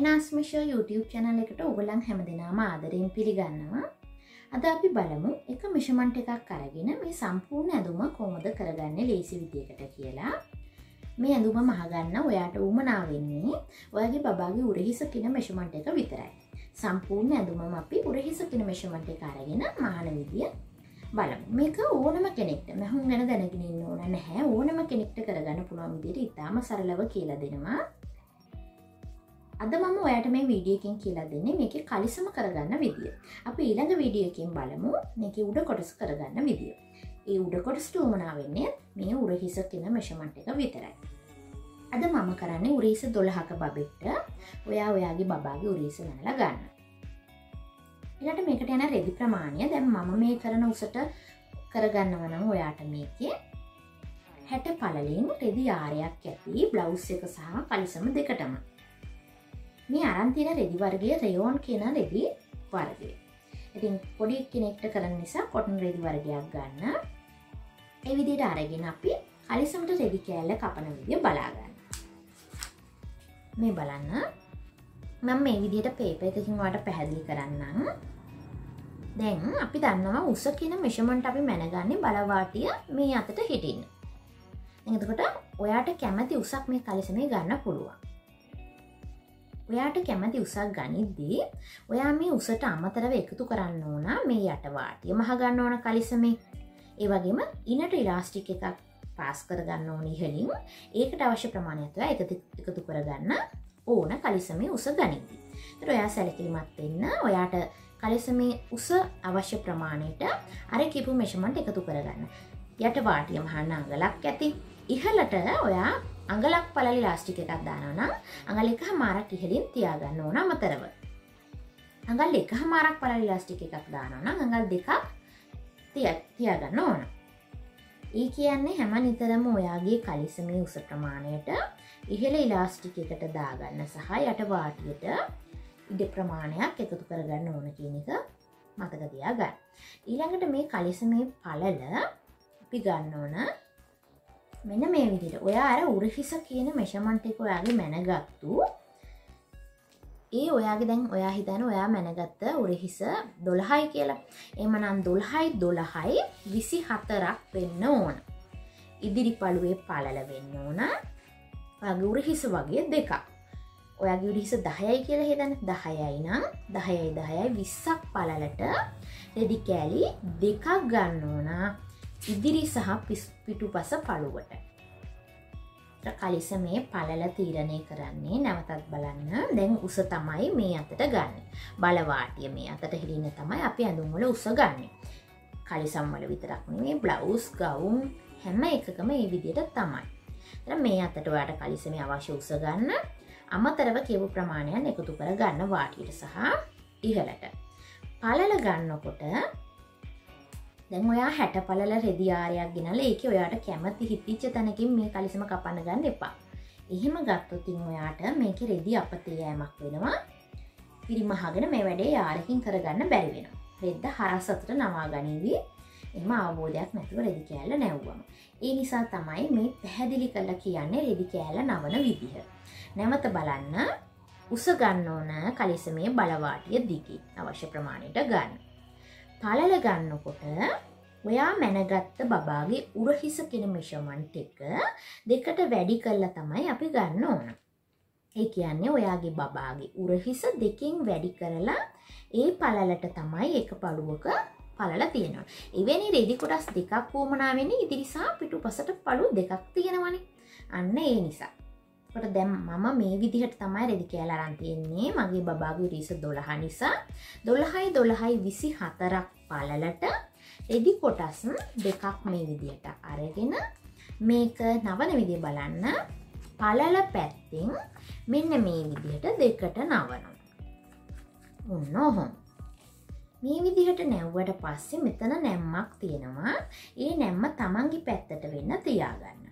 අයනාස්මිෂෝ YouTube චැනල එකට ඔගලන් හැම දෙනාම ආදරයෙන් පිළිගන්නවා. අද අපි බලමු එක මිෂමන්ට් එකක් අරගෙන මේ සම්පූර්ණ ඇඳුම කොමද කරගන්න ලේසි විදියකට කියලා. මේ ඇඳුම මහගන්න ඔයාට උමනාවෙන්නේ ඔයගේ බාගේ උරහිස කින මෙෂමන්ට් එක විතරයි. සම්පූර්ණ ඇඳුමම අපි උරහිස කින මෙෂමන්ට් එක අරගෙන මහන විදිිය බලමු. මේක ඕනම කෙනෙක්ට මැහුම් ගැන දැනගෙනන්න ඕන නැහැ. ඕනම කෙනෙක්ට කරගන්න පුළුවන් විදිට ඉතාම සරලව කියලා දෙනවා. අද මම ඔයට මේ වීඩියකින් කියලා දෙන්නේ මේක කලිසම කරගන්න විදිිය. අප ඊළඟ වීඩියකින් බලමු. මේක උඩ කොටස් කරගන්න විදිිය. ඒ උඩ කොටස්ට උමනා වෙන්නේ මේ උරහිස තින මෙෂමන්ට එක විතරයි. අද මම කරන්නේ උරීස දොළහක බබෙක්ට. ඔයා ඔයාගේ බාගේ උරීස නැල ගන්න. එලට මේකට යන රෙදි ප්‍රමාණය. දැම් මම මේ කරන උසට කරගන්නවනම් ඔයාට මේකේ හැට පලලින් රෙදි ආරයක් ඇති බ්ලව් එක සහ කලිසම දෙකටම. මේ අරන්තින රෙදි වර්ගය රයෝන් කියන රෙදි වර්ගය. ඉතින් පොඩි කෙනෙක්ට කරන්න නිසා කොටන් රෙදි වර්ගයක් ගන්න. එවිදිට අරගෙන අපි කලිසමට රෙදි කෑල්ල කපන විදිිය බලාගන්න. මේ බලන්න. නම් මේ විදියට පේප එකකින් වට පැහැදිලි කරන්නම්. දැන් අපි දන්නවා උස කියන මිෂමන්ට අපි මැනගන්නේ බලවාටිය මේ අතට හිටින්න. එතකොට ඔයාට කැමති උසක් මේ කලිසමේ ගන්න පුළුවන්. ඔයාට කැමති උසක් ගනිද්දී ඔයා මේ උසට අමතරව එකතු කරන්න ඕන මේ යටවාටිය මහගන්න ඕන කලිසමේ. ඒ වගේම ඉනට ඉලාස්ටික් එකක් පාස් කරගන්න ඕන ඉහලින් ඒකට අවශ්‍ය ප්‍රමාණයත්ව එක එකතු කරගන්න ඕන කලිසමේ උස ගනිද්දි ඔයා සැලකිලිමත් වෙන්න ඔයාට කලිසමේ උස අවශ්‍ය ප්‍රමාණයට අර කිපු මෙෂමන්ට එකතු කරගන්න. යට වාටිය මහන්න අගලක් ඇති. ඉහලට ඔයා අඟලක් පලලි ලාස්ටික එකක් දානවනම් අඟල එක මාරක් ඉහලින් තියාගන්න ඕන අමතරව. අඟල් එක මාරක් පලලි ලාස්ටික එකක් දානවනම් අඟල් දෙකක් තියාගන්න ඕන. ඒ කියන්නේ හැම නිතරම ඔයාගේ කලිසමේ උස ප්‍රමාණයට ඉහළ ඉලාස්ටික එකට දාගන්න සහ යට වාටියට ඉඩ ප්‍රමාණයක් එකතු කරගන්න ඕන කියන එක මතකතියා ගන්න ඊළඟට මේ කලිසමේ පලල අපි ගන්න ඕන මෙන මේ විදිට ඔයා අර උරහිස කියන මෙෂමන්ටෙක ඔයාගේ මැනගත්තු. ඒ ඔයාගේ දැන් ඔයා හිතන ඔයා මැනගත්ත උරහිස දොළහයි කියලා. එමනම් දොල්හයි දොළහයි විසි හතරක් වෙන්න ඕන. ඉදිරි පළුවේ පලල වෙන්න ඕන. උරහිස වගේ දෙකක්. ඔයාගේ උරහිස දහයයි කියලා හිතන දහයයි නම් දහයයි දහයයි විස්සක් පලලට රෙදි කෑලි දෙකක් ගන්න ඕනා. ඉදිරි සහ පිටු පස පළුවට. කලිස මේ පලල තීරණය කරන්නේ නැවතත් බලන්න. දැන් උස තමයි මේ අතට ගන්න. බලවාටිය මේ අතට හිරින්න තමයි අපි ඇඳුම්වල උස ගන්න. කලිසම්වල විතරක් මේ බ්ලවස් ගවුම් හැම එකකම ඒ විදියට තමයි. මේ අතට ඔයාට කලිසම අවශ්‍ය උස ගන්න. අමතරව කියවු ප්‍රමාණයන් එකතු කර ගන්න වාටියට සහ ඉහලට පලල ගන්නකොට දැන් ඔයා හැට පලල රෙදිආරයක් ගෙනල ඒක ඔයාට කැමති හිතිච්ච තැනකින් මේ කලිසම කපන්න ගන්න එපා. එහෙම ගත්තොතින් ඔයාට මේක රෙදි අපතයෑමක් වෙනවා. පිරිමහගෙන මේ වැඩේ යාරකින් කරගන්න බැරිවෙන රෙද්ද හරසතට නවා ගනීවී. එම අවබෝධයක් නැතුව රෙදි කෑල්ල නැව්වම. ඒ නිසා තමයි මේ පැහැදිලි කල්ල කියන්නේ රෙදි කෑල නවන විදිහ. නැවත බලන්න. උස ගන්න ඕන කලිසමේ බලවාටිය දිගි. අවශ්‍ය ප්‍රමාණයට ගන්න. පලල ගන්නකොට ඔයා මැනගත්ත බබාගේ උරහිස කෙන මිෂමන්ට් එක දෙකට වැඩි කල්ල තමයි අපි ගන්න ඕන. ඒ කියන්නේ ඔයාගේ බබාගේ උරහිස දෙකින් වැඩි කරලා ඒ පලලට තමයි එක පළුවක පලල තියෙනවා. එවැනි රෙදි කොටස් දෙකක් වූමනාවෙන ඉදිරිසා පිටු පසට පළු දෙකක් තියෙනවනේ. අන්න ඒ නිසා. කොට දැම් මම මේ විදිහට තමයි රෙදි කෑල අරන්තියෙන්නේ මගේ බාගු රිස දොළහ නිසා. දොළහයි දොළහයි විසි හතරක් පලලට රෙදි කොටස් දෙකක් මේ විදිහට අරගෙන මේක නවන විදි බලන්න. පලල පැත්තිං මෙන්න මේ විදිහට දෙකට නවනම් ඔන්න ඔහොම. මේ විදිහට නැව්වට පස්සේ මෙතන නැම්මක් තියෙනවා. ඒ නැම්ම තමන්ගේ පැත්තට වෙන්න තියාගන්න.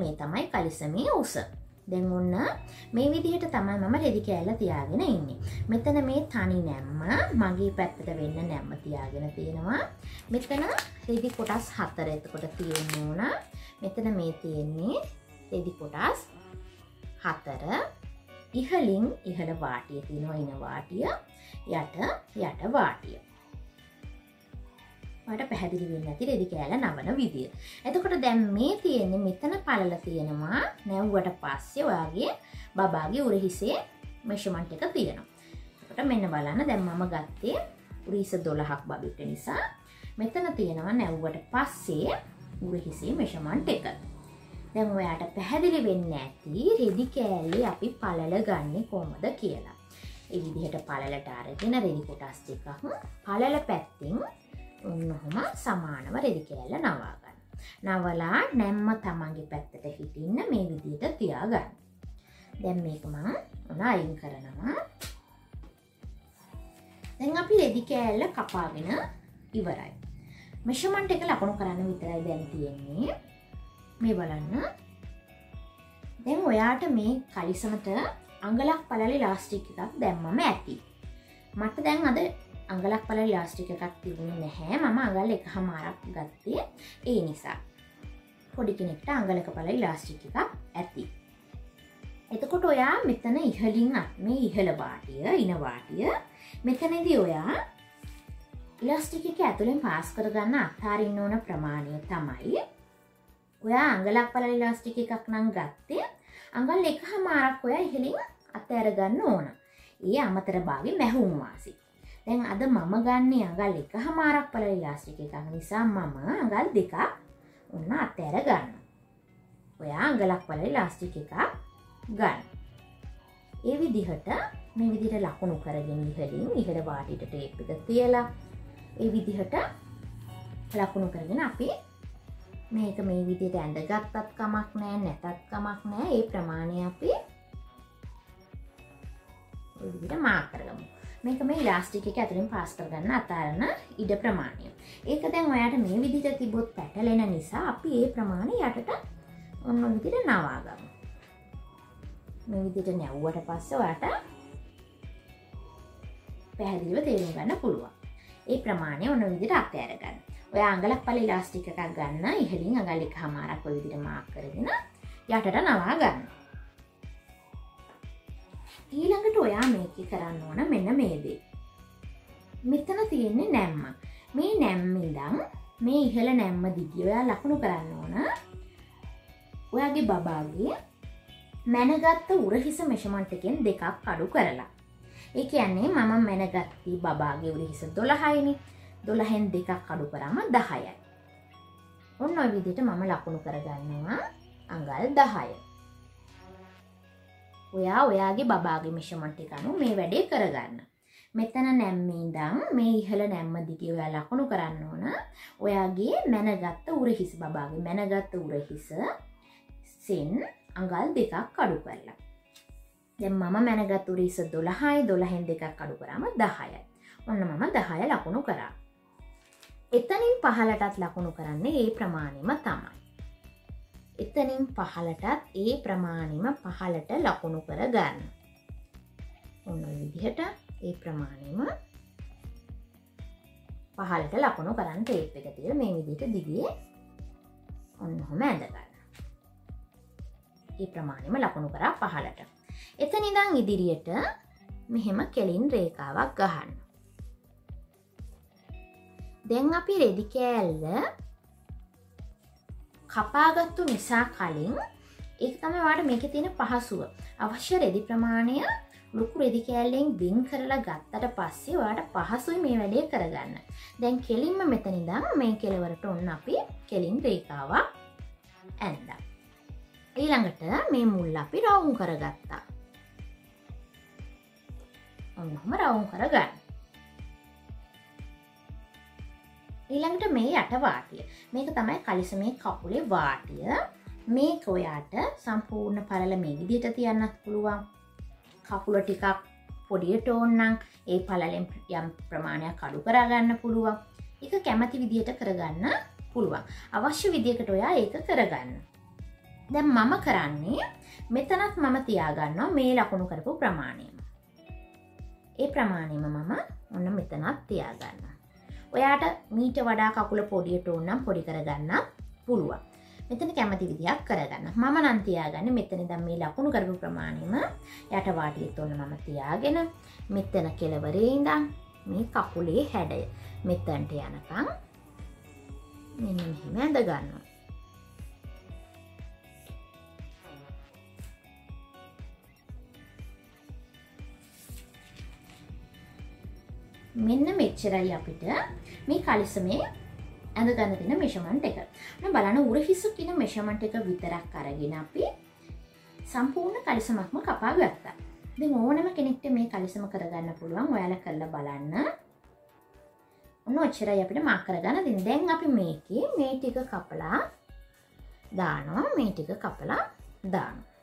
මේ තමයි කලිසමේ උස. දැන් ඔන්න මේ විදිහට තමයි මම රෙදි කෑල්ල තියාගෙන ඉන්නේ. මෙතන මේ තනි නැම්ම මගේ පැත්තට වෙන්න නැම්ම තියාගෙන තියෙනවා. මෙතන රෙදි කොටස් හතර එතකොට තියෙන්න ඕන. මෙතන මේ තියෙන්නේ රෙදි කොටස් හතර ඉහලින් ඉහළ වාටිය තියෙනවා ඉන වාටිය යට යට වාටිය ට පැහැදිලි වෙන්න ඇති රෙදි කෑල නවන විදිිය. එතකොට දැම් මේ තියෙන්නේ මෙතන පලල තියෙනවා නැව්වට පස්සේ ඔයාගේ බබාගේ උරහිසේ මෙෂමන්ට් එක තියෙනවා. ට මෙන්න බලන්න දැම් මම ගත්තේ උරීස දොළහක් බබිට නිසා මෙතන තියෙනවා නැව්වට පස්සේ උරහිසේ මෙෂමන්ට් එක. දැන් ඔයාට පැහැදිලි වෙන්න ඇති රෙදි කෑල්ලි අපි පලල ගන්න කොමද කියලා. එවිදිහට පලලට අරගෙන රෙදි කොටස් දෙකක් පලල පැත්තිං ඔන්නොහොම සමානව රෙදි කෑල්ල නවාගන්න. නවලා නැම්ම තමන්ගේ පැත්තට හිටින්න මේ විදියට තියාගන්න. දැම් මේක මං ඔන අයින් කරනවා. දැන් අපි රෙදි කෑල්ල කපාගෙන ඉවරයි. මෙෂමන්ට එක ලකුණු කරන්න විතරයි දැන් තියෙන්නේ මේ බලන්න දැන් ඔයාට මේ කලිසමට අංගලක් පලලි ලාස්ටික් එකක් දැම්මම ඇති. මට දැන් අද අංගලක් පල ලාස්ටික එකක් තිබුණ නැහැ. මම අඟල් එක හමාරක් ගත්තේ. ඒ නිසා පොඩි කෙනෙක්ට අංගලක පලයි ලාස්ටික එකක් ඇති. එතකොට ඔයා මෙතන ඉහලින් මේ ඉහළ වාටිය ඉනවාටිය මෙතනදී ඔයා ඉලස්ටික එක ඇතුළෙන් පාස් කරගන්න අත්තාරින්න ඕන ප්‍රමාණය තමයි ඔයා අංගලක් පල ඉලාස්ටික එකක් නං ගත්තේ. අඟල් එක හමාරක් ඔයා ඉහලින් අත ඇරගන්න ඕන. ඒ අමතර භාවි මැහුම් වාසි. දැන් අද මම ගන්නේ අඟල් එක හමාරක් පල ලාස්ටික එකක්. නිසා මම අඟල් දෙකක් ඔන්න අත්තඇර ගන්න. ඔයා අඟලක් පල ලාස්ටික එකක් ගන්න. ඒ විදිහට මේ විදිට ලකුණු කරගෙන ඉහලින් ඉහට වාටිට ටේප් එක තියලා ඒ විදිහට ලකුණු කරගෙන අපි මේක මේ විදියට ඇඳ ගත්තත් කමක් නෑ නැතත් කමක් නෑ ඒ ප්‍රමාණය අපි විදිට මා කරගමු. මේක මේ ලාස්ටික එක ඇතුරින් පාස් කරගන්න අතාරන ඉඩ ප්‍රමාණය. ඒක දැන් ඔයාට මේ විදිට තිබොත් පැටලෙන නිසා අපි ඒ ප්‍රමාණය යටට ඔන්න විදිට නවාගම. මේ විදිට නැව්වට පස්ස වට පැහැදිලිව තේරුම් ගන්න පුළුවන්. ඒ ප්‍රමාණය ඔන්න විදිට අත්‍යෑරගන්න ඔය අංගලක් පලි ලාස්ටික එකක් ගන්න ඉහලින් අගලික් හමාරක් විදිට මාක් කරගෙන යටට නවා ගන්න ඊළඟට ඔයා මේක කරන්න ඕන මෙන්න මේදේ. මෙතන තියෙන්නේ නැම්ම. මේ නැම්මිදම් මේ ඉහළ නැම්ම දිගිය ඔයා ලකුණු කරන්න ඕන ඔයාගේ බබාගේ මැනගත්ත උරහිස මෙෂමන්ටකෙන් දෙකක් අඩු කරලා. ඒ කියන්නේ මම මැනගත්ති බබාගේ උරහිස දොළහයිනි දොළහෙන් දෙකක් අඩු කරම දහයයි. ඔන්න ඔය විදිට මම ලකුණු කරගන්නවා අඟල් දහය. ඔයා ඔයාගේ බාගේ මිෂමන්ට් එකනු මේ වැඩේ කරගන්න. මෙතන නැම්මීදම් මේ ඉහළ නැම්ම දිග ඔයා ලකුණු කරන්න ඕන ඔයාගේ මැනගත්ත උරහිස බාගේ මැනගත්ත උරහිස සෙන් අඟල් දෙකක් කඩු කරලා. දැම් මම මැනගත් උරිස දොළහයි දොළහෙන් දෙකක් කඩු කරම දහයයි. ඔන්න මම දහය ලකුණු කරා. එතනින් පහලටත් ලකුණු කරන්නේ ඒ ප්‍රමාණයම තමයි. එතනින් පහලටත් ඒ ප්‍රමාණිම පහලට ලකුණු කර ගන්න. ඔන්න විදිහට ඒ ප්‍රමාණයම පහලට ලකුණු කරන්න ටේප් එක තිර මේ විදිට දිගේ ඔන්න හොම ඇඳගන්න. ඒ ප්‍රමාණයම ලකුණු කරා පහලට. එතනිදං ඉදිරියට මෙහෙම කෙලින් රේකාවක් ගහන්න. දැන් අපි රෙදි කෑල්ල කපාගත්තු නිසා කලින් ඒ තමයි වාට මේක තියෙන පහසුව. අවශ්‍ය රෙදි ප්‍රමාණය ලොකු රෙදි කෑල්ලෙන් බින් කරලා ගත්තට පස්සේ වාට පහසුයි මේ වැඩේ කරගන්න. දැන් කෙලින්ම මෙතනිදම් මේ කෙලවරට ඔන්න අපි කෙලින් රේකාවක් ඇන්ද ඊළඟට මේ මුල් අපි රවුන් කරගත්තා. ඔන්නහම රවුන් කරගන්න. ඊළඟට මේ යට වාටිය මේක තමයි කලිසමේ කකුලේ වාටිය. මේ කොයාට සම්පූර්ණ පලල මේ විදිට තියන්නත් පුළුවන්. කකුල ටිකක් පොඩියට ඕන්නම් ඒ පලලෙන් යම් ප්‍රමාණයක් කඩු කරගන්න පුළුවන්. එක කැමති විදියට කරගන්න පුළුවන්. අවශ්‍ය විදිකට ඔයා ඒක කරගන්න. දැම් මම කරන්නේ මෙතනත් මම තියාගන්න මේ ලකුණු කරපු ප්‍රමාණයම. ඒ ප්‍රමාණයම මම ඔන්න මෙතනත් තියාගන්න ඔයාට මීට වඩා කකුල පොඩියට ඕන්නම් පොඩි කරගන්න පුළුවන්. මෙතන කැමති විදියක් කරගන්න. මම නන්තියාගන්න මෙතන දම් මේ ලකුණු කරපු ප්‍රමාණයම යට වාටියත් ඔන්න මම තියාගෙන මෙතන කෙලවරේඉදම් මේ කකුලේ හැඩය මෙතන්ට යනකං මෙ මෙහෙම ඇඳගන්නවා. මෙන්න මෙච්චරයි අපිට. මේ කලිසමේ ඇඳගන්න තින මෙෂමන්ට එක. බලන උරහිසු කියන මෙෂමන්ට එක විතරක් අරගෙන අපි සම්පූර්ණ කලිසමක්ම කපා ගත්තා. දෙ ඕනම කෙනෙක්ට මේ කලිසම කරගන්න පුළුවන්. ඔයාල කරලා බලන්න. ඔන්න ඔච්චරයි අපිට මක්කරගන්න දින් දැන් අපි මේක මේ ටික කපලා දානවා. මේ ටික කපලා දානවා.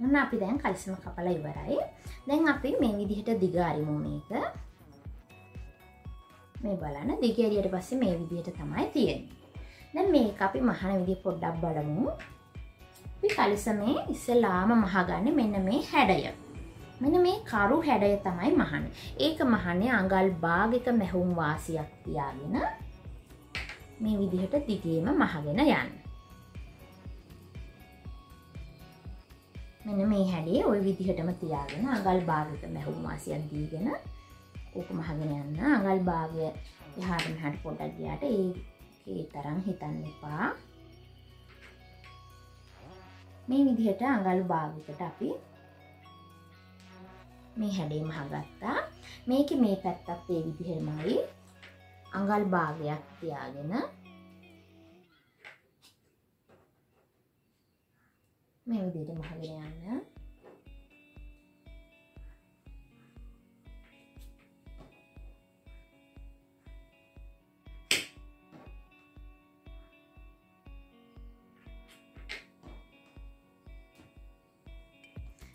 ඔන්න අපි දැන් කලිසම කපල ඉවරයි. දැන් අපි මේ විදිහට දිගාරිමු මේක. මේ බලන්න. දිගරියට පස්සේ මේ විදිහට තමයි තියෙන්නේ. දැන් මේ අපි මහන විදි පොඩ්ඩක් බලමු. අපි කලිසමේ ඉස්සලාම මහගන්න මෙන්න මේ හැඩය. මෙන මේ කරු හැඩය තමයි මහන. ඒක මහන්නේ අඟල් භාගික මැහුම් වාසියක් තියාගෙන මේ විදිහට දිගේම මහගෙන යන්න. මෙන මේ හැඩේ ඔය විදිහටම තියාගෙන අගල් භාගත මැහුම් වාසියක් දීගෙන ඕක මහගෙන යන්න. අගල් භාගය යහටම හැට පොඩක් ගයාට ඒ ඒ තරම් හිතන්න එපා. මේ විදිහට අඟලු භාගිකට අපි මේ හැඩේ මහගත්තා මේක මේ පැත්තත් ඒ විදිහමයි. අඟල් භාගයක් තියාගෙන මේ විදිහට මහගෙන යන්න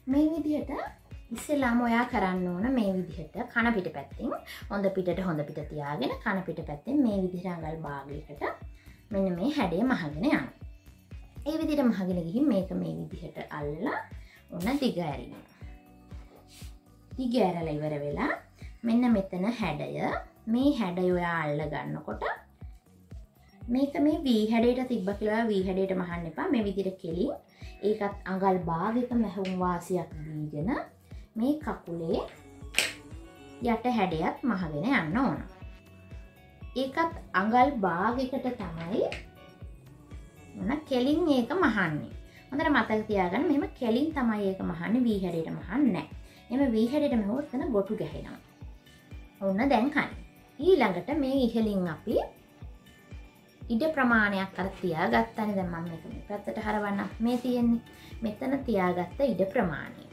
මේ විදිහට ඉස්සෙල්ලාම ඔයා කරන්න ඕන මේ විදිහට කන පිට පැත්තිෙන් හොඳ පිට හොඳ පිට තියාගෙන කන පිට පැත්තෙන් මේ විදිහට අඟල් භාගයකට මෙන්න මේ හැඩේ මහගෙන යන්න. ඒ විදිට මහගෙන ගිහින් මේක මේ විදිහට අල්ලා ඔන්න දිගඇරෙන දිගඇරල ඉවර වෙලා මෙන්න මෙතන හැඩය. මේ හැඩ ඔයා අල්ල ගන්නකොට මේක මේ වී හැඩට තිබ්බ කියලා වී හැඩයට මහන්න එපා. මේ විදිර කෙලින් ඒකත් අඟල් භාගක මැහුම් වාසියක් දීගෙන මේ කකුලේ යට හැඩයත් මහගෙන යන්න ඕන. ඒකත් අඟල් භාගකට තමයි මොන කෙලින් ඒක මහන්නේ. හොඳට මතක තියාගන්න මෙම කෙලින් තමයි ඒක මහන්න වී හැඩයට මහන්න එම වී හැඩට මෙහොත්තන ගොටු ගැහෙනවා. ඔන්න දැන්කන්න ඊළඟට මේ ඉහලින් අපි ඉඩ ප්‍රමාණයක් කර තියා ගත්තන දැමම් එක පැත්තට හරවන්න මේ තියෙන්නේ. මෙතන තියාගත්ත ඉඩ ප්‍රමාණය.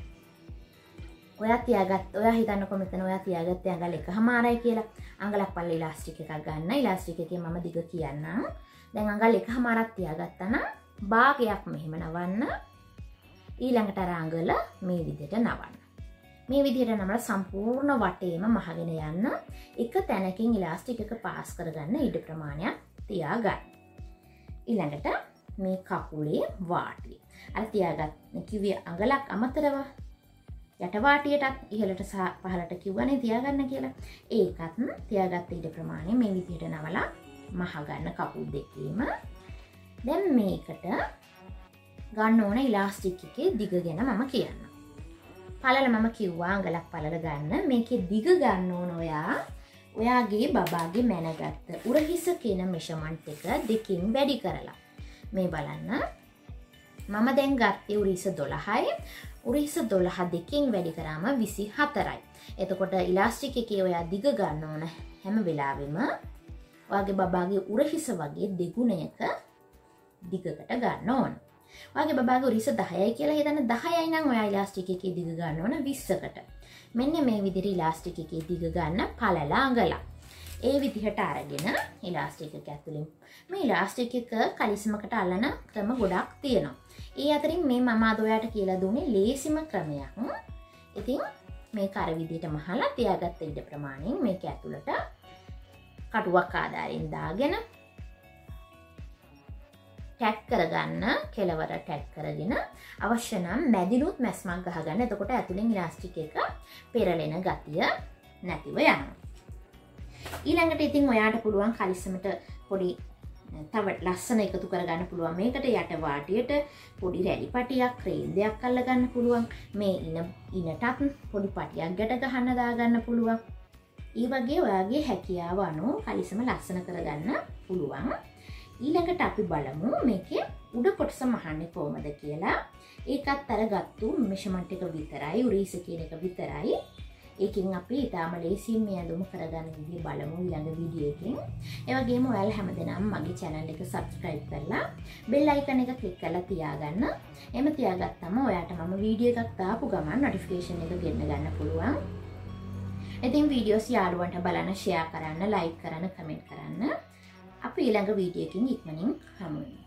ඔය තියාගත් ඔය හිතන්නකො මෙතන ඔය තියාගත්ත ඇඟල එක හමාරයි කියලා. අංගලක් පල්ලි ලාස්ටික එකක් ගන්න. ඉලාස්ටික එක මම දිග කියන්න දැන් අඟල් එක හමරත් තියාගත්තන භාගයක් මෙහෙම නවන්න. ඊළඟට රාංගල මේ විදිට නවන්න. මේ විදිහට නමල සම්පූර්ණ වටේම මහගෙන යන්න එක තැනකින් ඉලාස්ටික එක පාස් කරගන්න ඉඩ ප්‍රමාණයක් තියාගන්න. ඊළඟට මේ කකුලේ වාටි අර තියාගත් කිවිය අඟලක් අමතරව යටවාටියටත් ඉහලට සහ පහලට කිව්වනේ තියාගන්න කියලා. ඒකත් තියාගත්ත ඉඩ ප්‍රමාණය මේ විදිහට නවලා මහගන්න කපුල් දෙකීම. දැන් මේකට ගන්න ඕන ඉලාස්ටික් එකේ දිග ගැන මම කියන්න පලල මම කිව්වා ගලක් පලල ගන්න. මේක දිග ගන්න ඕන ඔයා. ඔයාගේ බබාගේ මැනගත්ත උරහිස කියන මිෂමන්ට් එක දෙකින් වැඩි කරලා. මේ බලන්න. මම දැන් ගත්තේ උරිස දොළහයි. උරිස දොළහ දෙකින් වැඩි කරාම විසි හතරයි. එතකොට ඉලාස්ටික එකේ ඔයා දිග ගන්න ඕන හැම වෙලාවෙම. වගේ බබාගේ උරහිස වගේ දෙගුණයක දිගකට ගන්න ඕන වගේ බාග රිස දහයයි කියලා හිතන දහයයි නම් ඔයා ඉලාස්ටික එක දිග ගන්න ඕන විස්සකට මෙන්න මේ විදිරි ලාස්ටික එක දිග ගන්න පලලා අඟලා ඒ විදිහට අරගෙන ඉලාස්ටික එක ඇතුළින් මේ ඉලාස්ටික එක කලිසමකට අල්ලන ක්‍රම ගොඩක් තියෙනවා. ඒ අතරින් මේ මම අදොයාට කියලා දුන්නේ ලේසිම ක්‍රමයක්. ඉතින් මේ කර විදිට මහලා තියාගත්ත ඉඩ ප්‍රමාණයෙන් මේක ඇතුළට කටුවක් ආධාරින් දාගෙන ටැක් කරගන්න කෙලවර ටැක් කරගෙන අවශ්‍ය නම් මැදිලුත් මැස්මක් ගහගන්න. එතකොට ඇතුළින් ඉලාස්ටික එක පෙරලෙන ගතිය නැතිව යන්න. ඊළඟට ඉතින් ඔයාට පුළුවන් කලිස්සමට පොඩි තව ලස්සන එකතු කරගන්න පුළුවන්. මේකට යට වාටියට පොඩි රැලි පටියක් ක්‍රේන්දයක් කල්ල ගන්න පුළුවන්. මේ ඉන ඉනටත් පොඩි පටියක් ගැට ගහන්න දාගන්න පුළුවන්. ඒ වගේ ඔයාගේ හැකියාව අනු කලිසම ලස්සන කරගන්න පුළුවන්. ඊළඟට අපි බලමු මේක උඩ කොටස මහන්න කෝමද කියලා. ඒකත් අර ගත්තු මිෂමන්ට එක විතරයි උරීස කියන එක විතරයි. ඒකින් අපි ඉතාම ලේසින් මේ ඇඳුම කරගන්න විදි බලමු ළඟ විඩියකින් ඒවගේම ඔයාල හැමදනම් මගේ චැනල් එක සබස්ක්‍රයිබ් කරලා බෙල් අයිකන එක කලික් කරලා තියාගන්න. එම තියාගත්තම ඔයාට මම වීඩිය එකක් තාපු ගමන් නොටිෆිකේෂන් එක ගෙන්න්න ගන්න පුළුවන්. ඉතින් වීඩියෝස් යාළුවන්ට බලන්න ෂයා කරන්න ලයික් කරන්න කමෙන්ට් කරන්න. අපි ඊළඟ වීඩියකින් ඉක්මනින් හමුුවන්